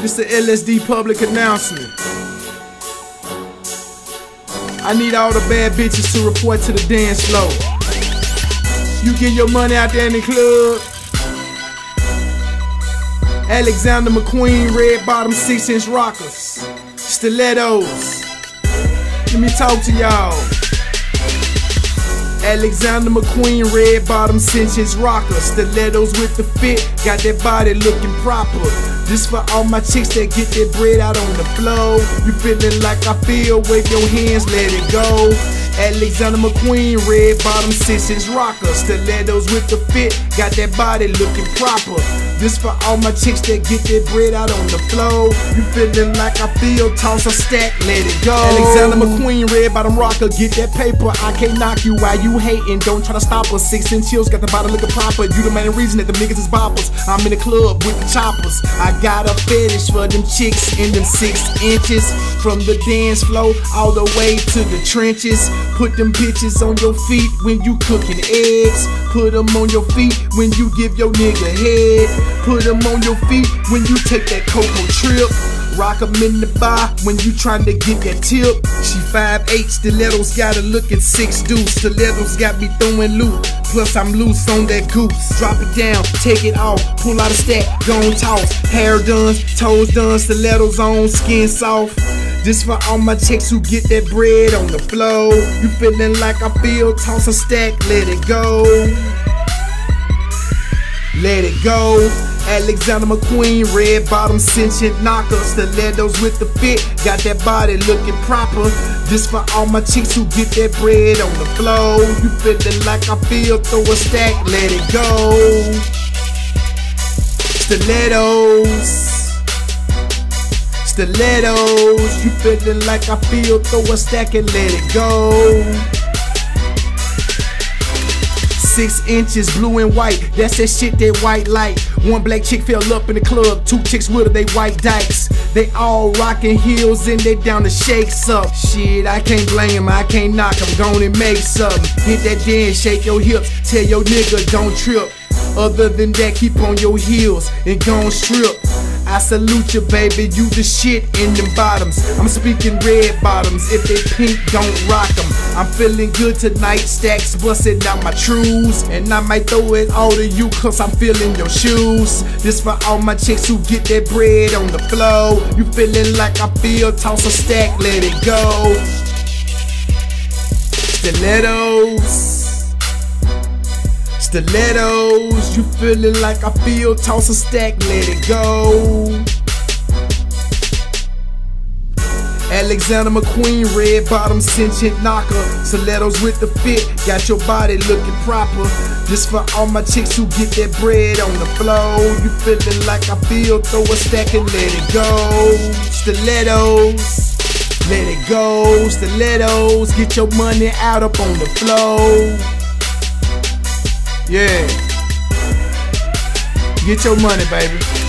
This the LSD public announcement. I need all the bad bitches to report to the dance floor. You get your money out there in the club. Alexander McQueen, red bottom, six inch rockers, stilettos. Let me talk to y'all. Alexander McQueen, red bottom, six inch rockers, stilettos with the fit, got that body looking proper. This for all my chicks that get their bread out on the floor. You feeling like I feel, wave your hands, let it go. Alexander McQueen, red bottom, inch rocker, stilettos with the fit, got that body looking proper. This for all my chicks that get their bread out on the floor. You feeling like I feel, toss a stack, let it go. Alexander McQueen, red bottom rocker, get that paper. I can't knock you while you hating, don't try to stop us. Six inch heels, got the body looking proper. You the main reason that the niggas is boppers. I'm in the club with the choppers. I got a fetish for them chicks in them six inches. From the dance floor all the way to the trenches. Put them bitches on your feet when you cooking eggs. Put them on your feet when you give your nigga head. Put them on your feet when you take that cocoa trip. Rock them in the bar when you trying to get that tip. She 5'8, stilettos got her looking 6 deuce. Stilettos got me throwing loot. Plus, I'm loose on that goose. Drop it down, take it off, pull out a stack, gon' toss. Hair done, toes done, stilettos on, skin soft. This for all my chicks who get that bread on the floor. You feeling like I feel, toss a stack, let it go. Let it go. Alexander McQueen, red bottom, cinching knocker, stilettos with the fit, got that body looking proper. This for all my chicks who get that bread on the floor. You feeling like I feel, throw a stack, let it go. Stilettos. Stilettos, you feeling like I feel, throw a stack and let it go. Six inches, blue and white, that's that shit that white light. One black chick fell up in the club, two chicks with her, they white dykes. They all rocking heels and they down to shake up. Shit, I can't blame them, I can't knock them, gon' and make something. Hit that dance, shake your hips, tell your nigga don't trip. Other than that, keep on your heels and gon' strip. I salute you, baby, you the shit in them bottoms. I'm speaking red bottoms, if they pink, don't rock them. I'm feeling good tonight, stacks busting out my trues. And I might throw it all to you, cause I'm feeling your shoes. This for all my chicks who get that bread on the flow. You feeling like I feel, toss a stack, let it go. Stilettos. Stilettos, you feeling like I feel, toss a stack, let it go. Alexander McQueen, red bottom, cinching knocker. Stilettos with the fit, got your body looking proper. This for all my chicks who get that bread on the floor. You feeling like I feel, throw a stack and let it go. Stilettos. Let it go, stilettos, get your money out up on the floor. Yeah. Get your money, baby.